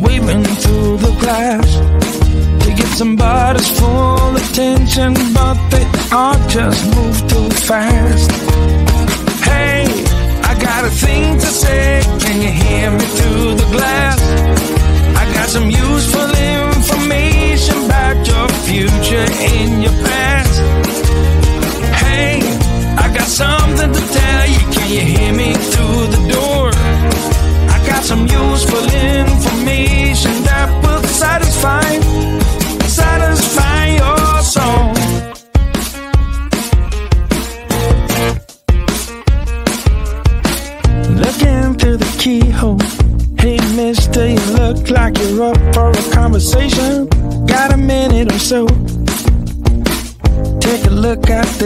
waving through the glass to get somebody's full attention, but they all just move too fast. Hey, I got a thing to say. Can you hear me through the glass? I got some useful information about your future and your past. Hey, I got something to tell you. Can you hear me through the door?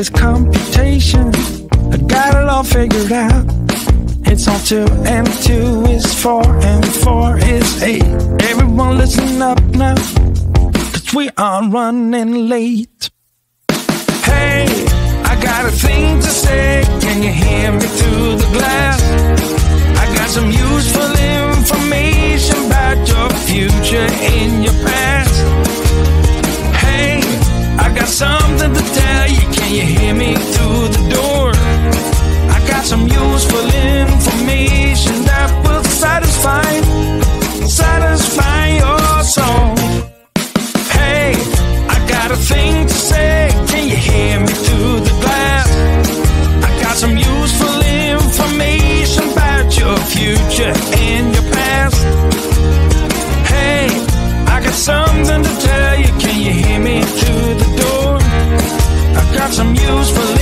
This computation. I got it all figured out. It's on two and two is four and four is eight. Everyone listen up now. Cause we are running late. Hey, I got a thing to say. Can you hear me through the glass? I got some useful information about your future and your past. I got something to tell you. Can you hear me through the door? Got some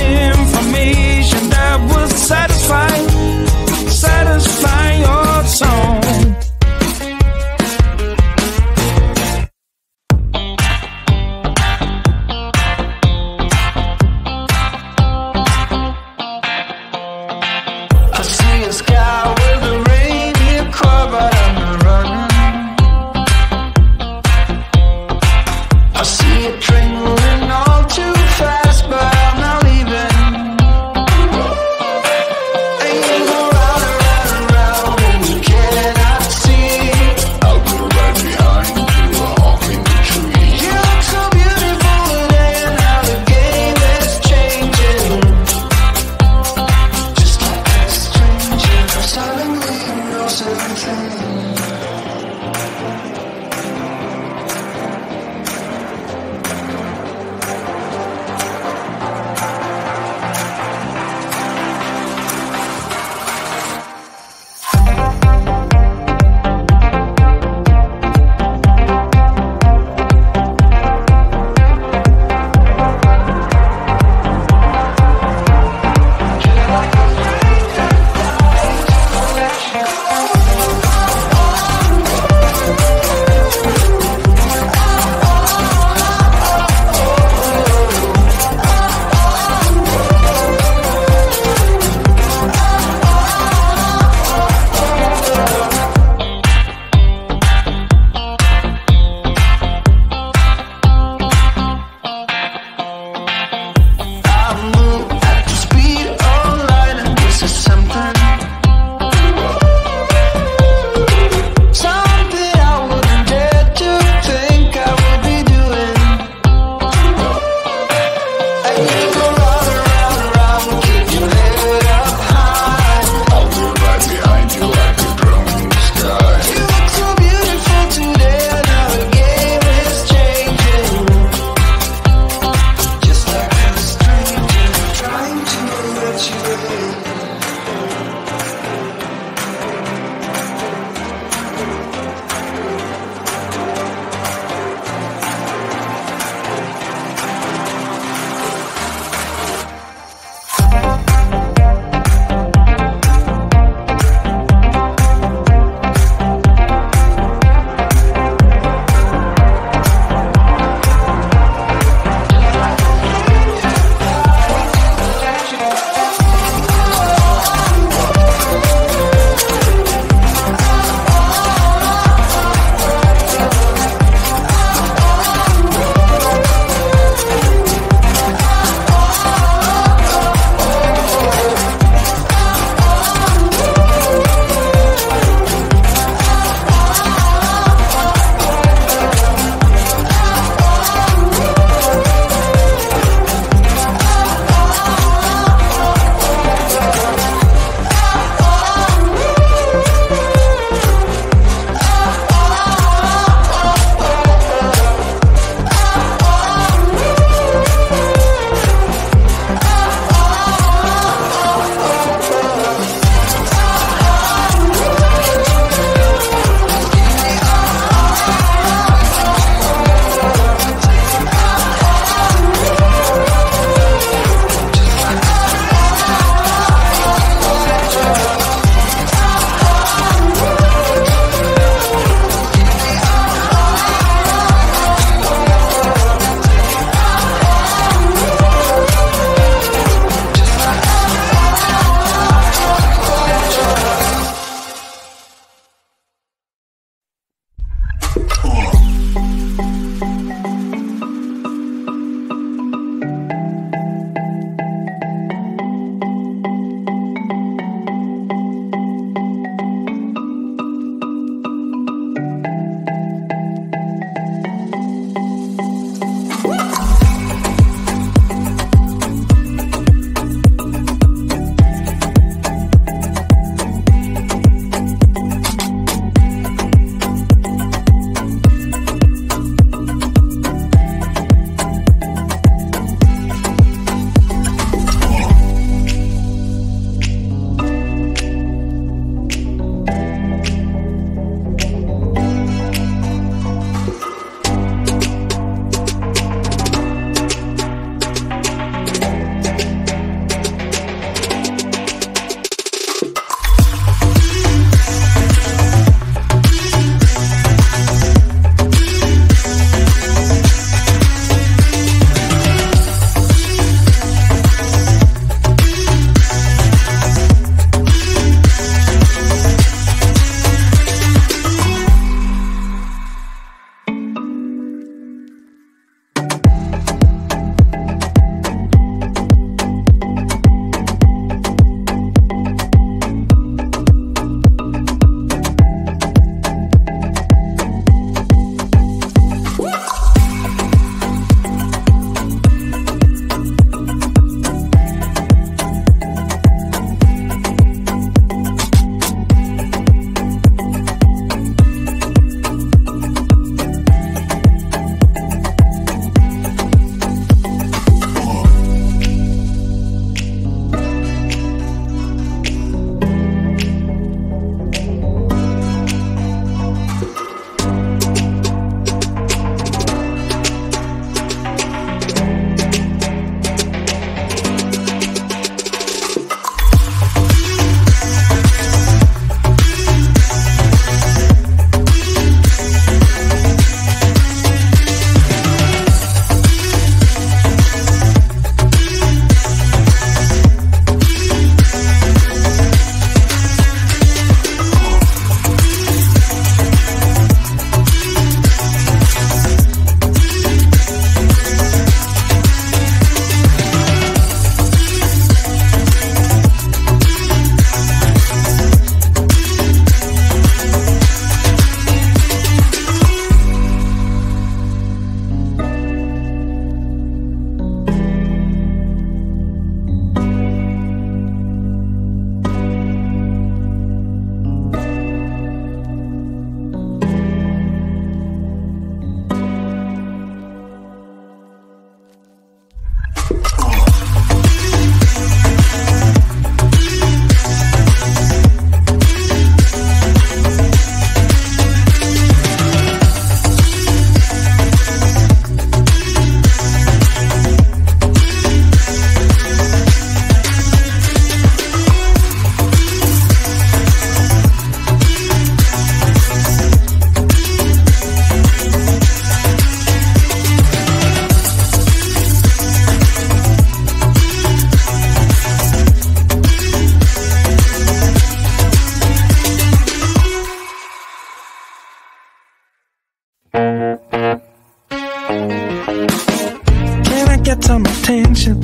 Can I get some attention?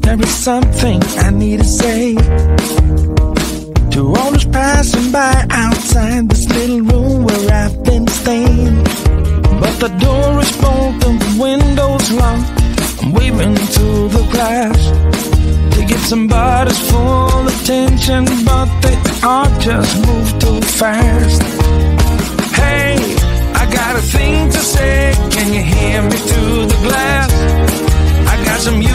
There is something I need to say to all those passing by outside this little room where I've been staying. But the door is broken, the window's locked. I'm waving through the glass to get somebody's full attention, but they all just move too fast. Hey. some